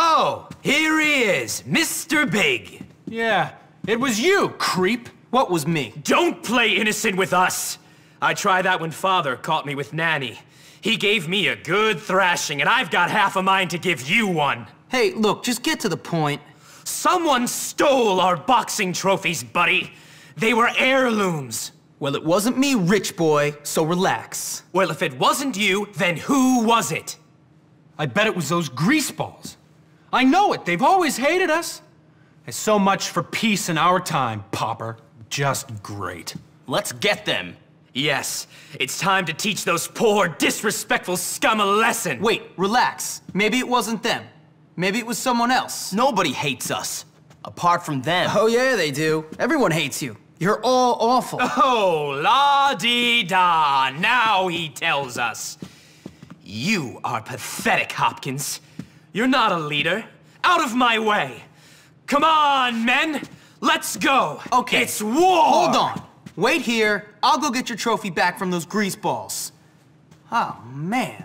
Oh, here he is, Mr. Big. Yeah, it was you, creep. What was me? Don't play innocent with us. I tried that when father caught me with Nanny. He gave me a good thrashing, and I've got half a mind to give you one. Hey, look, just get to the point. Someone stole our boxing trophies, buddy. They were heirlooms. Well, it wasn't me, rich boy, so relax. Well, if it wasn't you, then who was it? I bet it was those greaseballs. I know it, they've always hated us. And so much for peace in our time, Pauper. Just great. Let's get them. Yes, it's time to teach those poor, disrespectful scum a lesson. Wait, relax. Maybe it wasn't them. Maybe it was someone else. Nobody hates us, apart from them. Oh, yeah, they do. Everyone hates you. You're all awful. Oh, la-dee-da. Now he tells us. You are pathetic, Hopkins. You're not a leader. Out of my way. Come on, men. Let's go. Okay. It's war. Hold on. Wait here. I'll go get your trophy back from those greaseballs. Oh, man.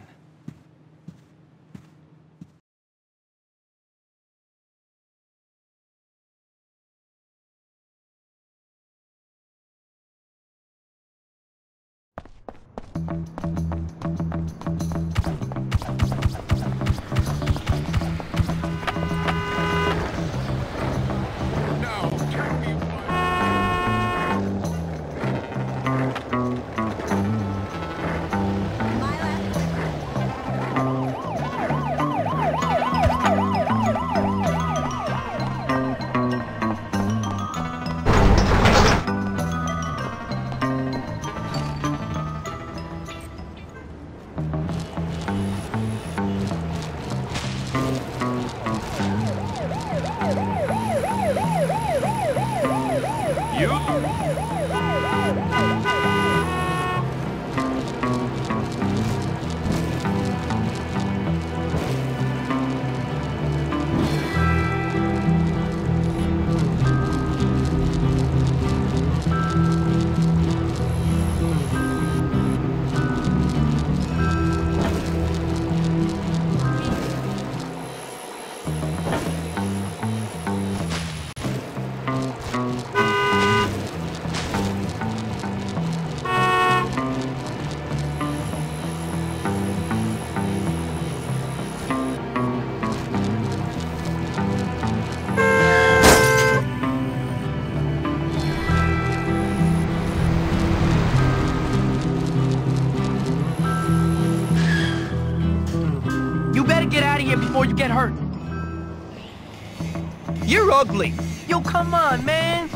You're. Yo, come on, man.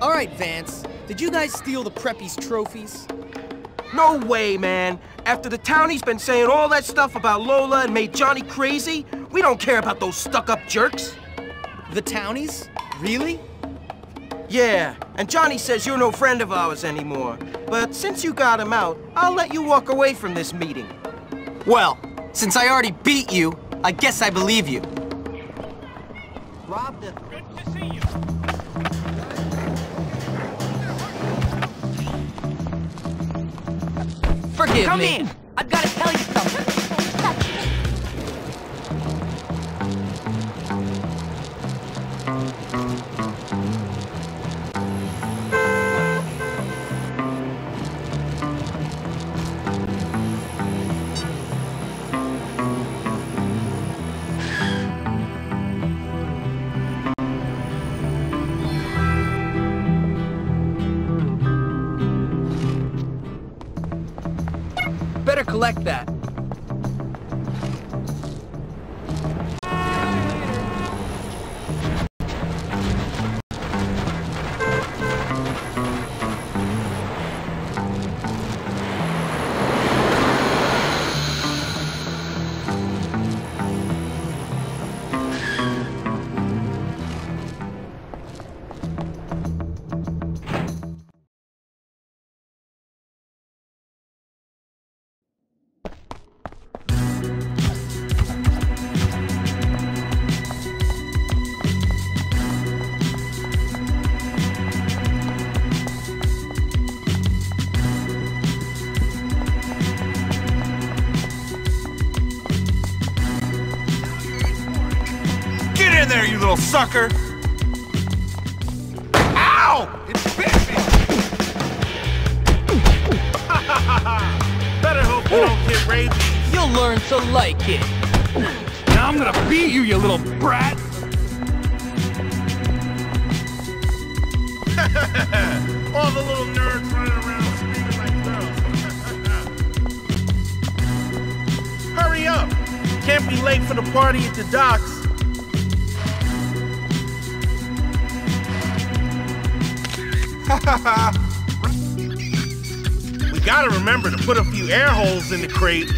All right, Vance. Did you guys steal the Preppy's trophies? No way, man. After the townie's been saying all that stuff about Lola and made Johnny crazy, we don't care about those stuck-up jerks. The Townies? Really? Yeah, and Johnny says you're no friend of ours anymore. But since you got him out, I'll let you walk away from this meeting. Well, since I already beat you, I guess I believe you. Rob the... Good to see you. Forgive Come me. in. I've got to tell you collect that. Little sucker! Ow! It bit me! Better hope you don't get rabies. You'll learn to like it. Now I'm gonna beat you, you little brat! All the little nerds running around screaming like girls. Hurry up! Can't be late for the party at the docks. we gotta remember to put a few air holes in the crate.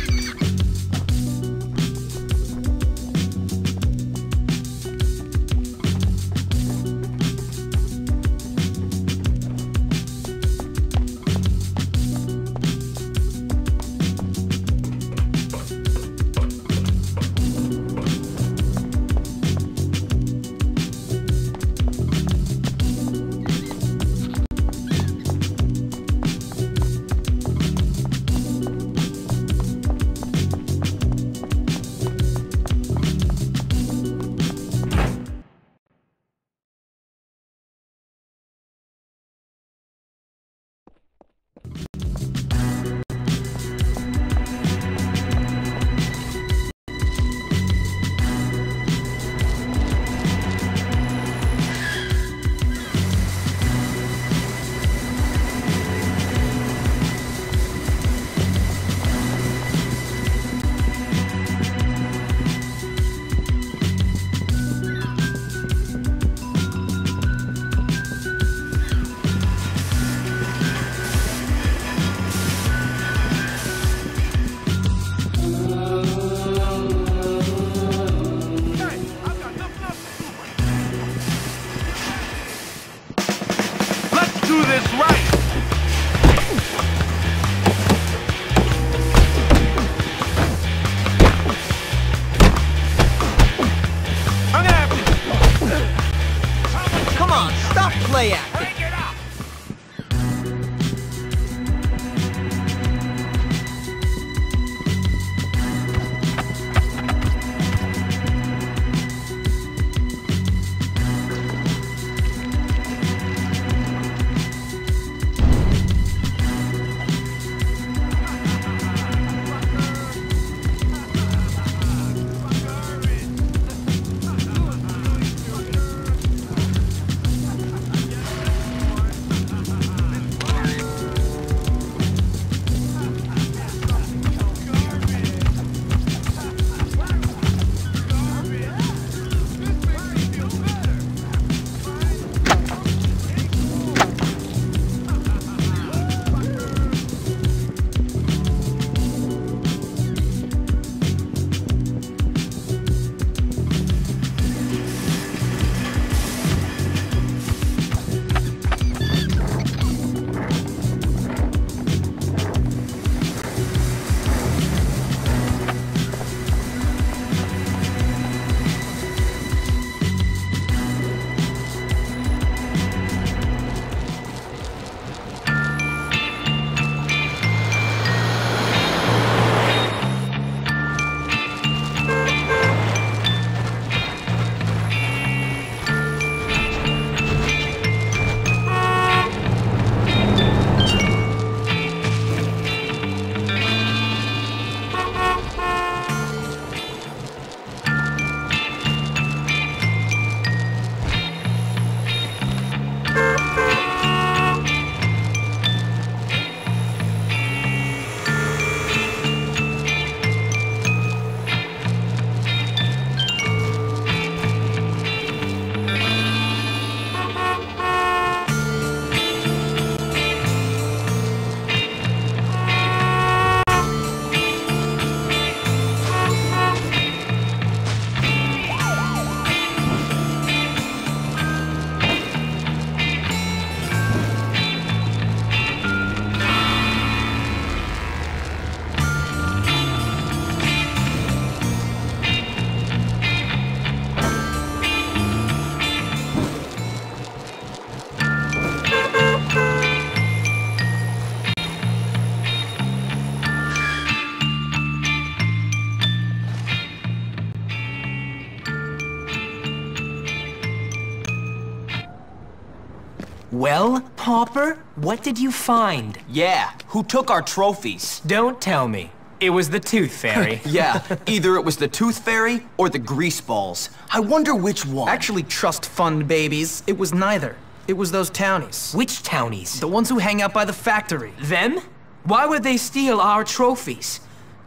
Pauper, what did you find? Yeah, who took our trophies? Don't tell me. It was the Tooth Fairy. Yeah, either it was the Tooth Fairy or the Greaseballs. I wonder which one. Actually, trust fund babies. It was neither. It was those townies. Which townies? The ones who hang out by the factory. Them? Why would they steal our trophies?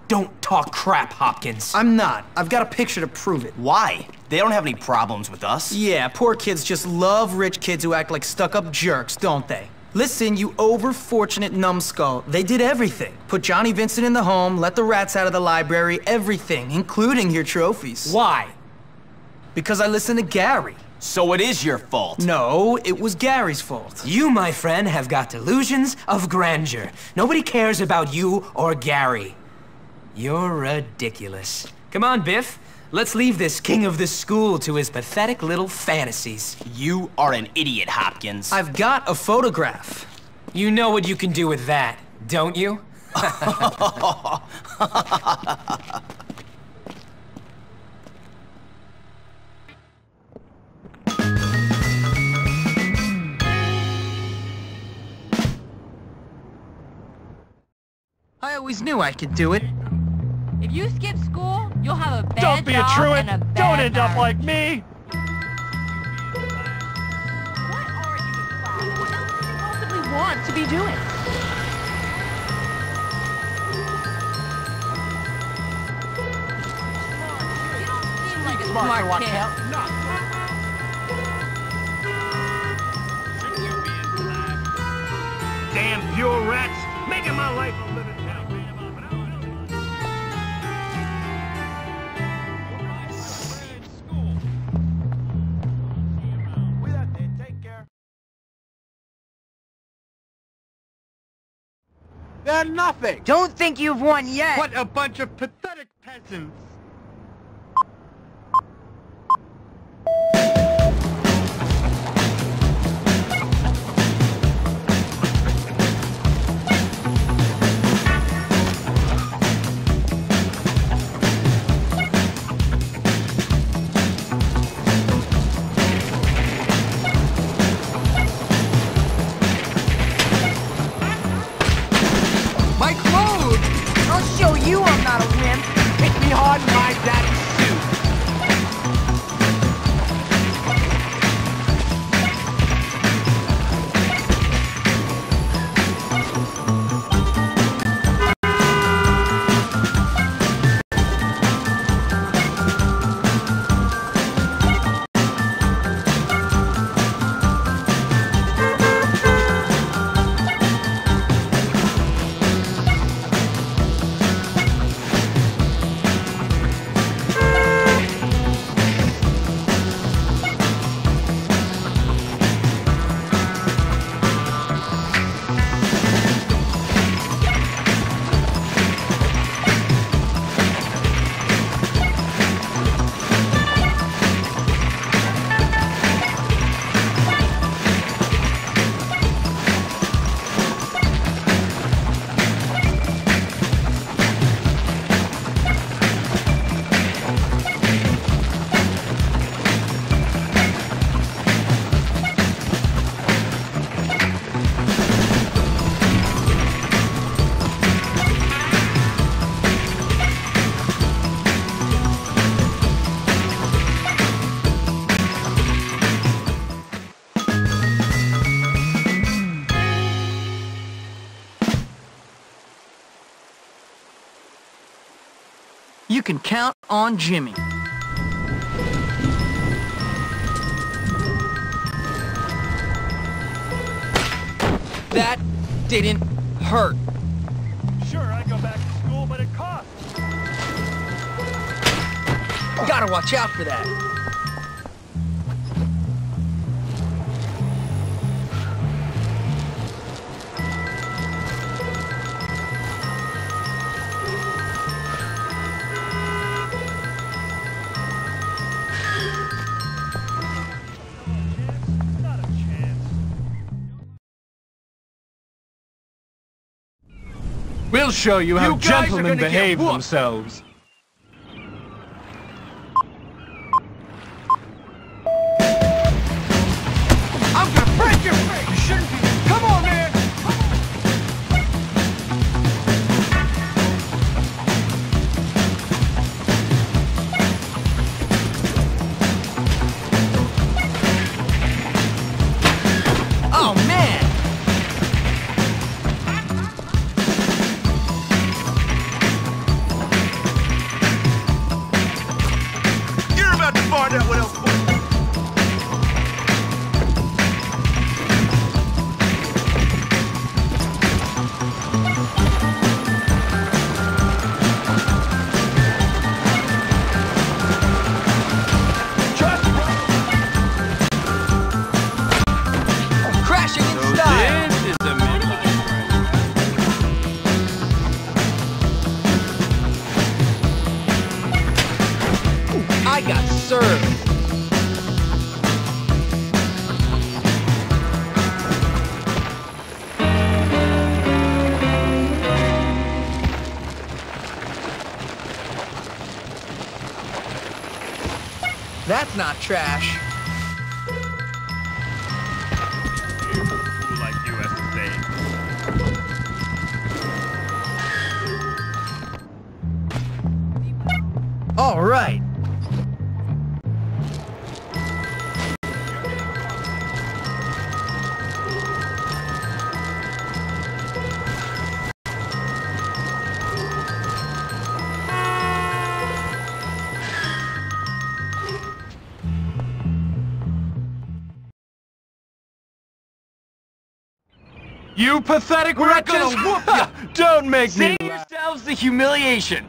Don't talk crap, Hopkins. I'm not. I've got a picture to prove it. Why? They don't have any problems with us. Yeah, poor kids just love rich kids who act like stuck-up jerks, don't they? Listen, you over-fortunate numbskull. They did everything. Put Johnny Vincent in the home, let the rats out of the library, everything, including your trophies. Why? Because I listened to Gary. So it is your fault. No, it was Gary's fault. You, my friend, have got delusions of grandeur. Nobody cares about you or Gary. You're ridiculous. Come on, Bif. Let's leave this king of the school to his pathetic little fantasies. You are an idiot, Hopkins. I've got a photograph. You know what you can do with that, don't you? I always knew I could do it. If you skip school, you'll have a bad Don't be a truant. and a Don't end up like me. What are you, Clyde? What else could you possibly want to be doing? You don't seem like a smart kid. Damn pure rats, making my life They're nothing. Don't think you've won yet. What a bunch of pathetic peasants. On Jimmy. That didn't hurt. Sure, I go back to school, but it costs. Gotta watch out for that. Show you how You guys gentlemen behave themselves. Trash. You pathetic We're wretches! gonna whoop ya! Don't make me Save yourselves the humiliation.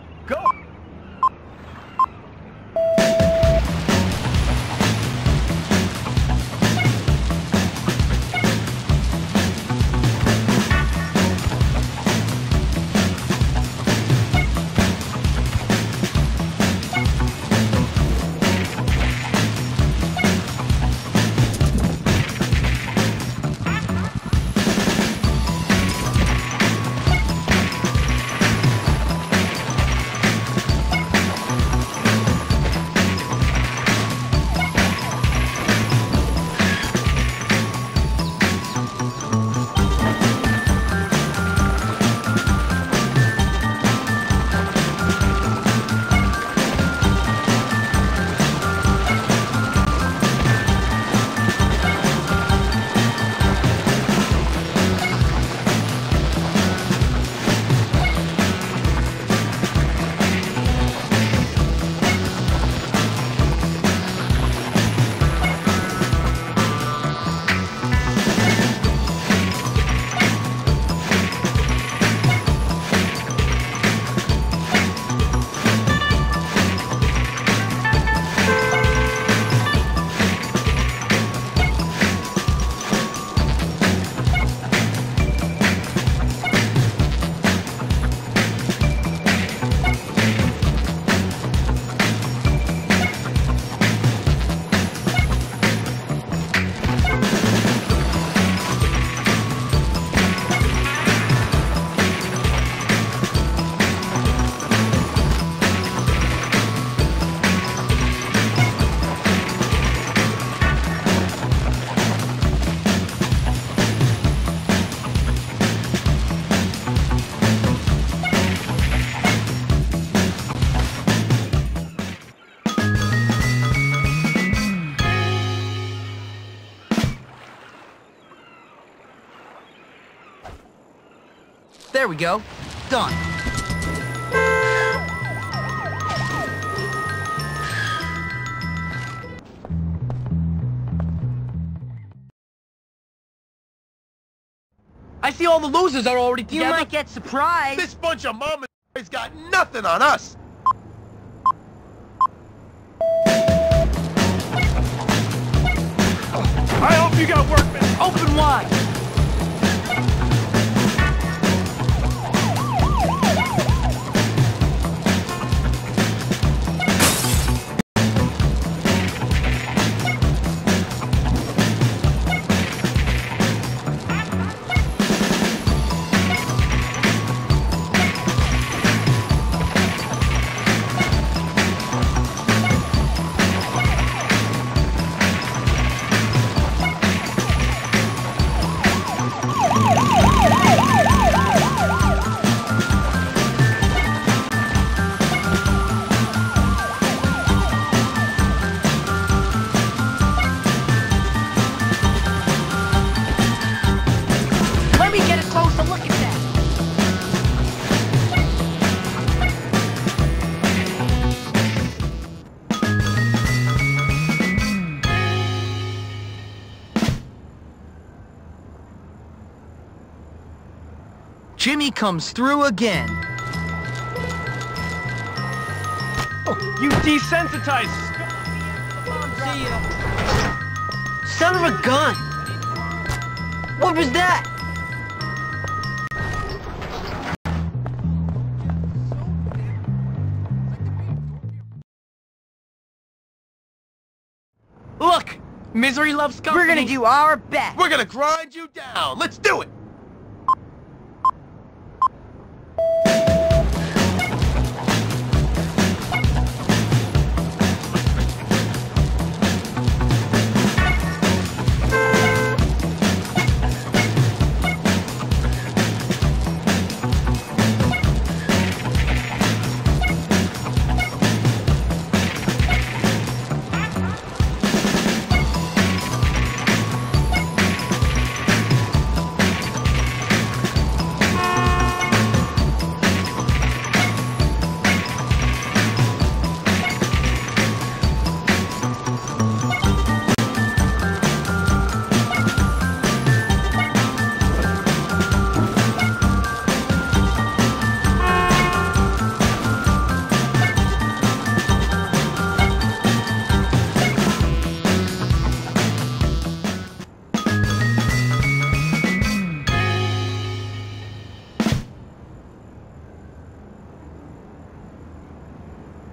There we go. Done. I see all the losers are already together. You might get surprised. This bunch of mamas has got nothing on us. I hope you got workmen. Open wide. Comes through again. Oh, You desensitized See ya. Son of a gun! What was that? Look! Misery loves company. We're gonna do our best. We're gonna grind you down. Let's do it.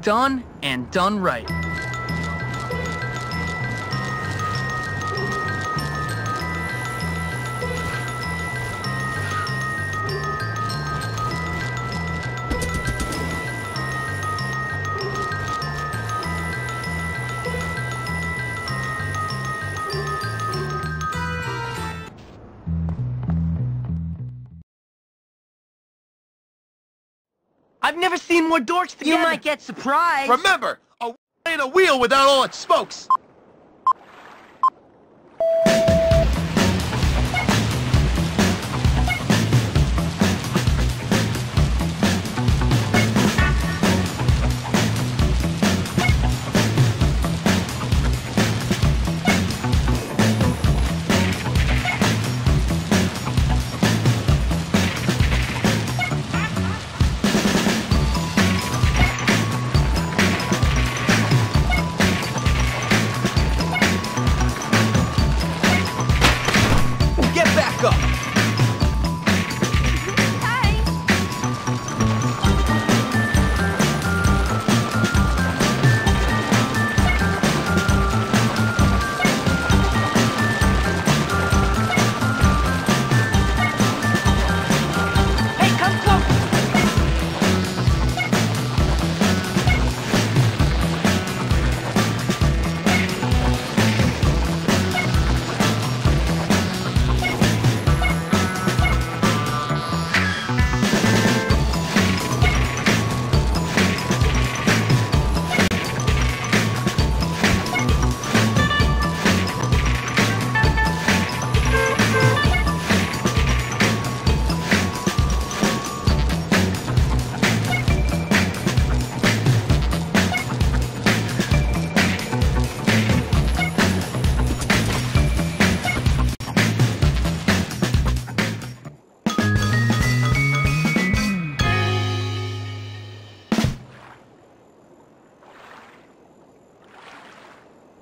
Done and done right. Dorks together. You might get surprised. Remember, a ain't a wheel without all its spokes.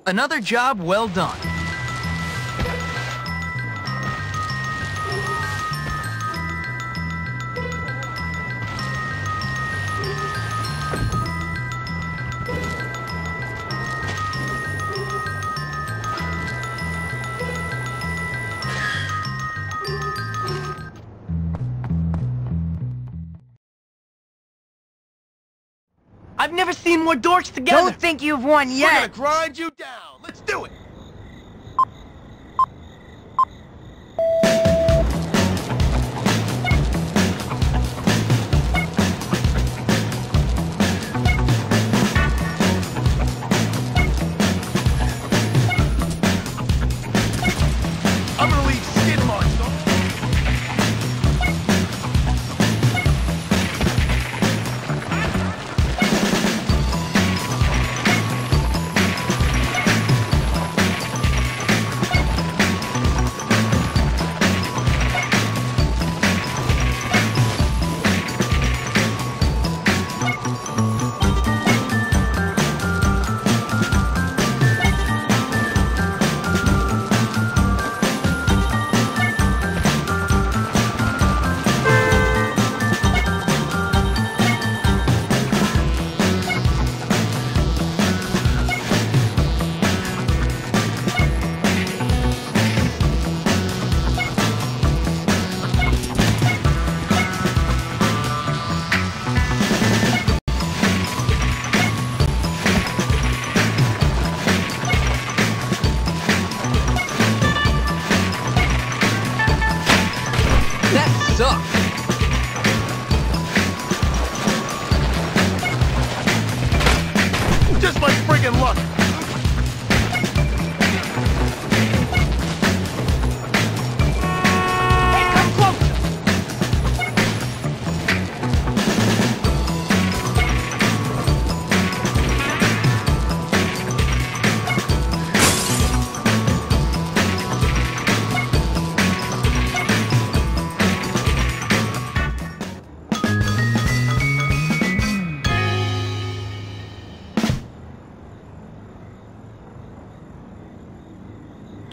Another job well done. I've never seen more dorks together. Don't think you've won yet. We're gonna grind you down. Let's do it.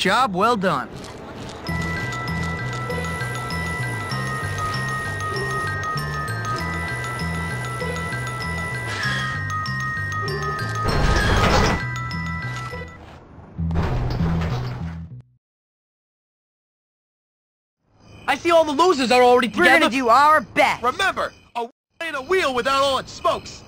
Job well done. I see all the losers are already We're together. gonna do our best. Remember, a a wheel without all its spokes.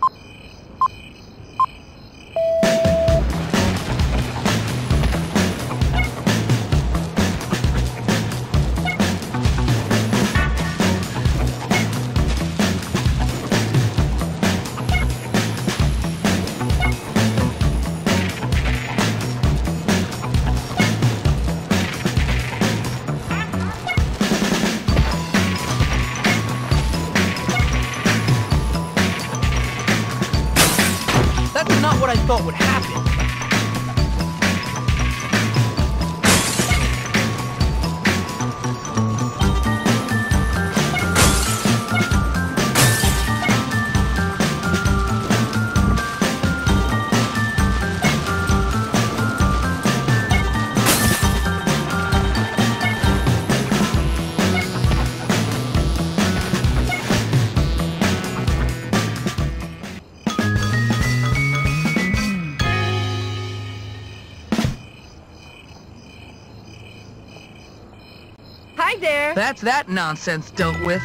There. That's that nonsense dealt with.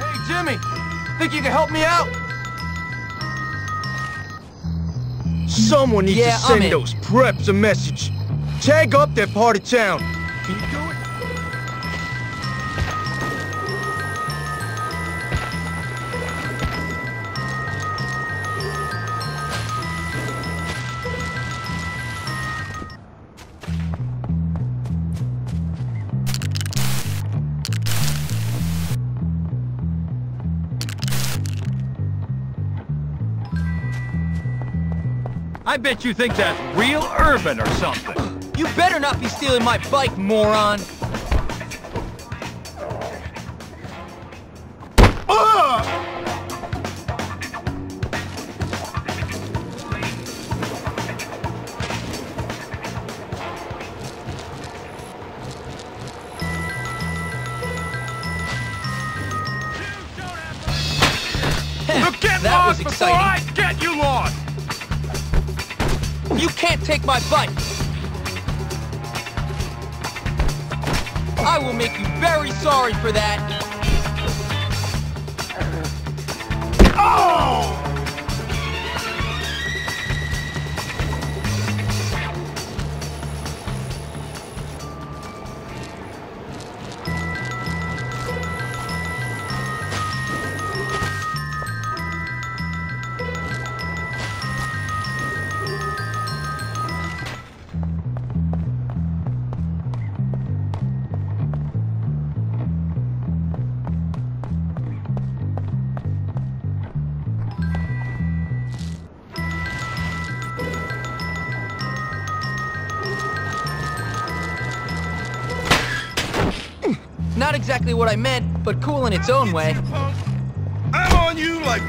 Hey, Jimmy, think you can help me out? Someone needs Yeah, to send those preps a message. Tag up that part of town. Bet you think that's real urban or something. You better not be stealing my bike, moron. So get That lost before. I get you lost! You can't take my bike. I will make you very sorry for that. Not exactly what I meant, but cool in its own way. I'm on you like